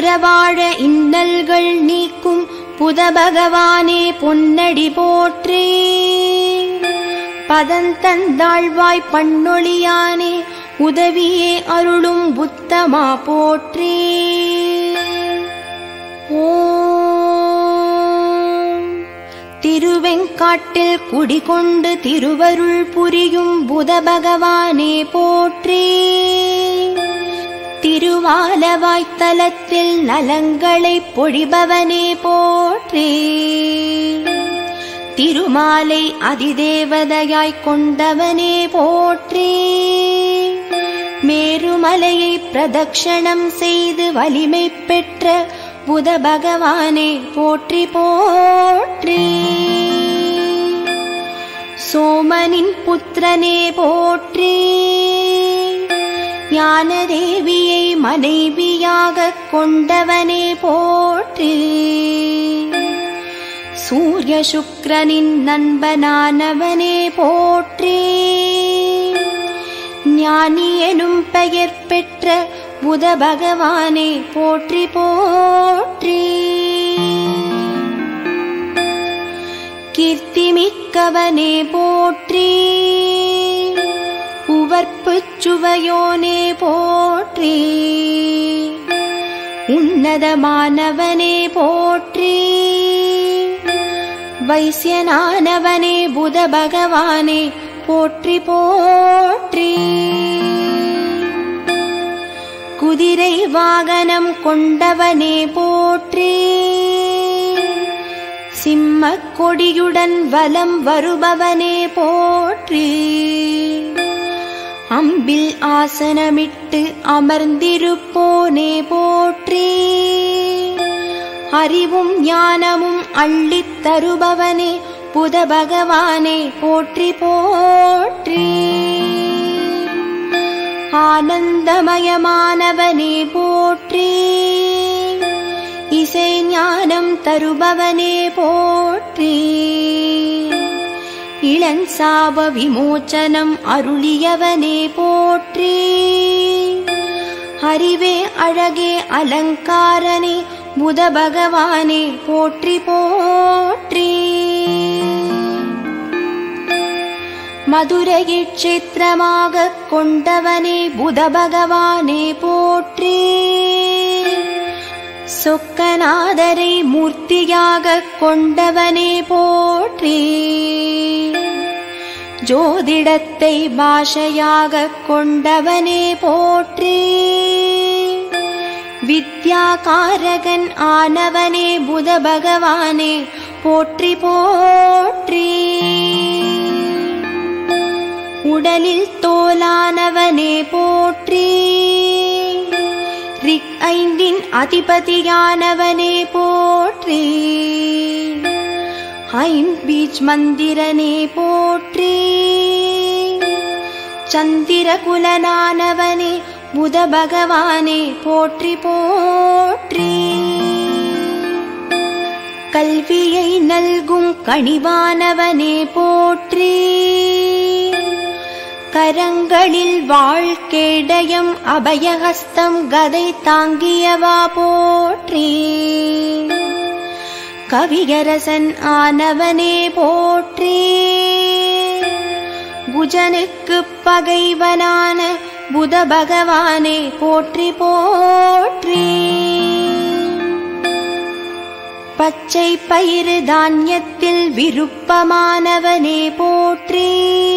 புறவாழ இன்னல்கள் நீக்கும் புத பகவானே பொன்னடி போற்றே. பதந்தந்தாழ்வாய் பண்ணொழியானே உதவியே அருளும் புத்தமா போற்றே. ஓம். திருவெங்காட்டில் குடிகொண்டு திருவருள் புரியும் புத பகவானே போற்றே. திருமாலவாய்த்தலத்தில் நலங்களை பொழிபவனே போற்றே. திருமாலை அதிதேவதையாய்க் கொண்டவனே போற்றே. மேருமலையை பிரதக்ஷணம் செய்து வலிமை பெற்ற புத பகவானே போற்றி போற்றி. சோமனின் புத்திரனே போற்றி. ஞானதேவியை மனைவியாக கொண்டவனே போற்று. சூரிய சுக்கரனின் நண்பனானவனே போற்றே. ஞானி எனும் பெயர் பெற்ற புத பகவானே போற்றி போற்றி. கீர்த்திமிக்கவனே போற்றி. உவர்ப்புச் போற்றி. உன்னதமானவனே போற்றி. வைசியனானவனே புத பகவானே போற்றி போற்றி. குதிரை வாகனம் கொண்டவனே போற்றி. சிம்மக் கொடியுடன் வலம் வருபவனே போற்றி. அம்பில் ஆசனமிட்டு அமர்ந்திருப்போனே போற்றே. அறிவும் ஞானமும் அள்ளித் தருபவனே புத பகவானே போற்றி போற்றி. ஆனந்தமயமானவனே போற்றி. இசை ஞானம் தருபவனே போற்றி. இளஞ்சாப விமோச்சனம் அருளியவனே போற்றி. அறிவே அழகே அலங்காரனே புத பகவானே போற்றி போற்றி. மதுரையை கஷேத்திரமாக கொண்டவனே புத பகவானே போற்றி. சொக்கநாதரை மூர்த்தியாகக் கொண்டவனே போற்றி. ஜோதிடத்தை பாஷையாகக் கொண்டவனே போற்றி. வித்யாகாரகன் ஆனவனே புத பகவானே போற்றி போற்றி. உடலில் தோலானவனே போற்றி. ஐந்தின் அதிபதியானவனே போற்றி. ஐம்பீச் மந்திரனே போற்றி. சந்திரகுலனானவனே புத பகவானே போற்றி போற்றி. கல்வியை நல்கும் கனிவானவனே போற்றி. கரங்களில் வாழ்க்கேடயம் அபயஹஸ்தம் கதை தாங்கியவா போற்றி. கவியரசன் ஆனவனே போற்றி. குஜனுக்கு பகைவனான புத பகவானே போற்றி போற்றி. பச்சை பயிறு தானியத்தில் விருப்பமானவனே போற்றி.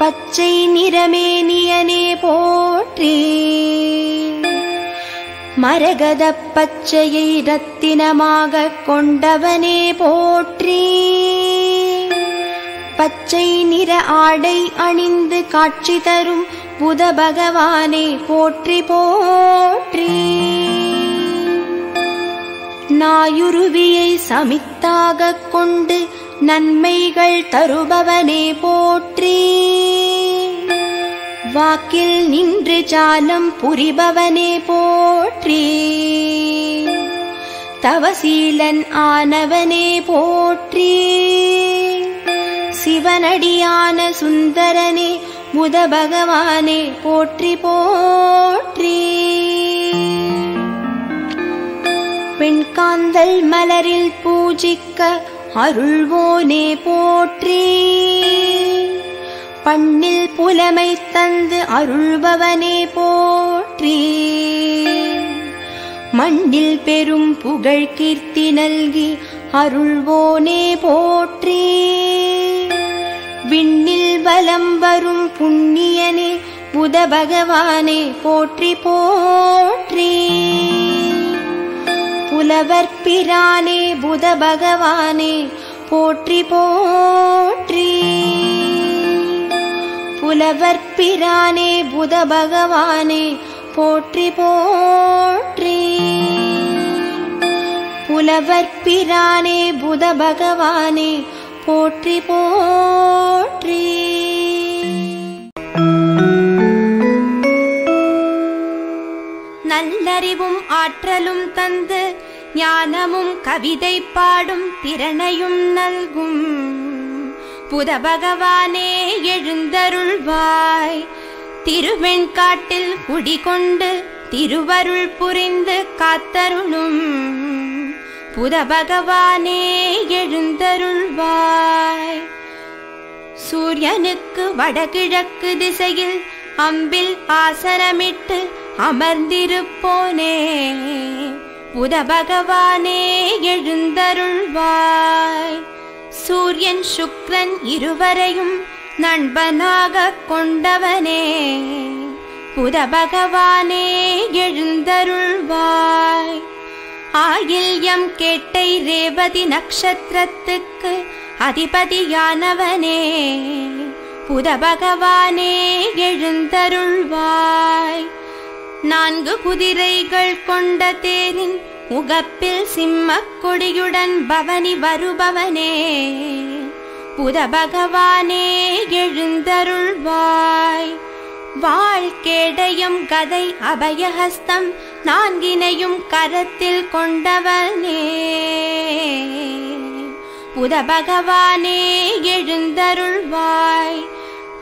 பச்சை நிறமேனியனே போற்றி. மரகத பச்சையை ரத்தினமாக கொண்டவனே போற்றி. பச்சை நிற ஆடை அணிந்து காட்சி தரும் புத பகவானே போற்றி போற்றி. நாயுருவியை சமித்தாகக் கொண்டு நன்மைகள் தருபவனே போற்றி. வாக்கில் நின்று ஜானம் புரிபவனே போற்றி. தவசீலன் ஆனவனே போற்றி. சிவனடியான சுந்தரனே முத பகவானே போற்றி போற்றி. பெண்காந்தல் மலரில் பூஜிக்க அருள்வோனே போற்றி. பண்ணில் புலமை தந்து அருள்பவனே போற்றி. மண்ணில் பெரும் புகழ் கீர்த்தி நல்கி அருள்வோனே போற்றி. விண்ணில் வலம் வரும் புண்ணியனே புத பகவானே போற்றி போற்றி. புலவர் பிரானே புத பகவானே போற்றி போற்றி. புலவர் பிரானே புத பகவானே போற்றி போற்றி. புலவர் பிரானே புத பகவானே போற்றி போற்றி. நல்லறிவும் ஆற்றலும் தந்து ஞானமும் கவிதை பாடும் திறனையும் நல்கும். புத பகவானே எழுந்தருள்வாய். திருவெண்காட்டில் குடிகொண்டு திருவருள் புரிந்து காத்தருளும். புத பகவானே எழுந்தருள்வாய். சூரியனுக்கு வடகிழக்கு திசையில் அம்பில் ஆசனமிட்டு அமர்ந்திருப்போனே. புத பகவானே எழுந்தருள்வாய். சூரியன் சுக்ரன் இருவரையும் நண்பனாக கொண்டவனே. புத பகவானே எழுந்தருள்வாய். ஆயில் எம் கேட்டை ரேவதி நக்ஷத்திரத்துக்கு அதிபதியானவனே. புத பகவானே எழுந்தருள்வாய். நான்கு குதிரைகள் கொண்ட தேரின் முகப்பில் சிம்மக் கொடியுடன் பவனி வருபவனே. புத பகவானே எழுந்தருள்வாய். வாழ்கேடயம் கதை அபயஹஸ்தம் நான்கினையும் கரத்தில் கொண்டவனே. புத பகவானே எழுந்தருள்வாய்.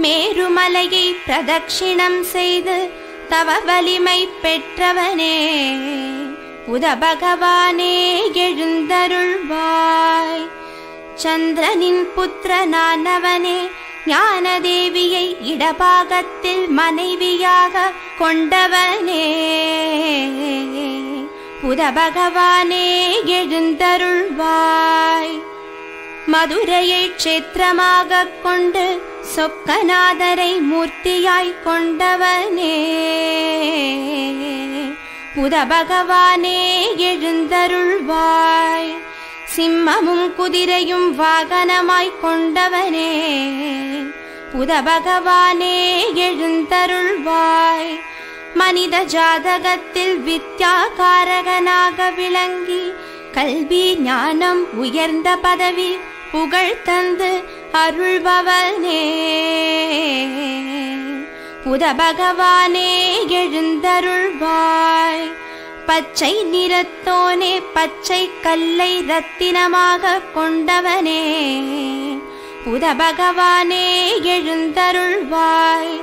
மேருமலையை பிரதட்சிணம் செய்து தவ வலிமை பெற்றவனே. புத பகவானே எழுந்தருள்வாய். சந்திரனின் புத்திரனானவனே ஞானதேவியை இடபாகத்தில் மனைவியாக கொண்டவனே. புத பகவானே எழுந்தருள்வாய். மதுரையை க்ஷேத்திரமாக கொண்டு சொக்கநாதரை மூர்த்தியாய் கொண்டவனே. புத பகவானே எழுந்தருள்வாய். சிம்மமும் குதிரையும் வாகனமாய் கொண்டவனே புத பகவானே எழுந்தருள்வாய். மனித ஜாதகத்தில் வித்யாகாரகனாக விளங்கி கல்வி ஞானம் உயர்ந்த பதவி புகழ் தந்து அருள்பவனே. புத பகவானே எழுந்தருள்வாய். பச்சை நிறத்தோனே பச்சை கல்லை ரத்தினமாக கொண்டவனே. புத பகவானே எழுந்தருள்வாய்.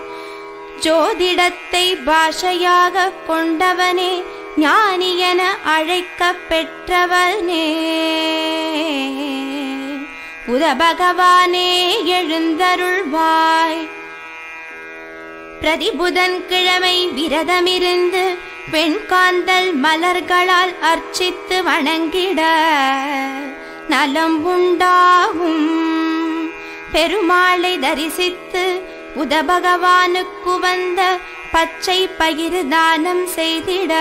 ஜோதிடத்தை பாஷையாக கொண்டவனே ஞானி என அழைக்க பெற்றவனே. புத பகவானே எழுந்தருள்வாய். பிரதிபுதன் கிழமை விரதமிருந்து பெண்காந்தல் மலர்களால் அர்ச்சித்து வணங்கிட நலம் உண்டாகும் பெருமாளை தரிசித்து உதபகவானுக்கு வந்த பச்சை பயிறு தானம் செய்திட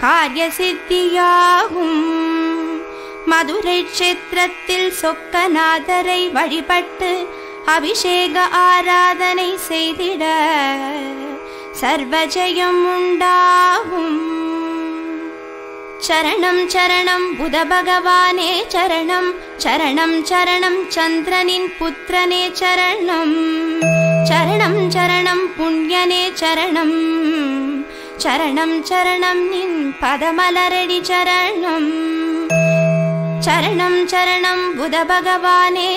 காரிய சித்தியாகும் மதுரை கஷேத்திரத்தில் சொக்கநாதரை வழிபட்டு அபிஷேக ஆராதனை செய்திட சர்வஜயம் உண்டாகும் சரணம் சரணம் புத பகவானே சரணம் சரணம் சரணம் சந்திரனின் புத்திரனே சரணம் சரணம் சரணம் புண்ணியனே சரணம் சரணம் சரணம் நின் பதமலரடி சரணம் சரணம் சரணம் புத பகவானே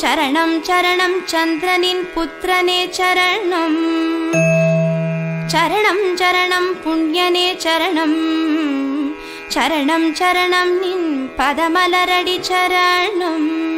चरणं चरणं चन्द्रनिन् पुत्रने चरणम् चरणं चरणं पुण्यने चरणम् चरणं चरणं निन् पदमलरडि चरणम्।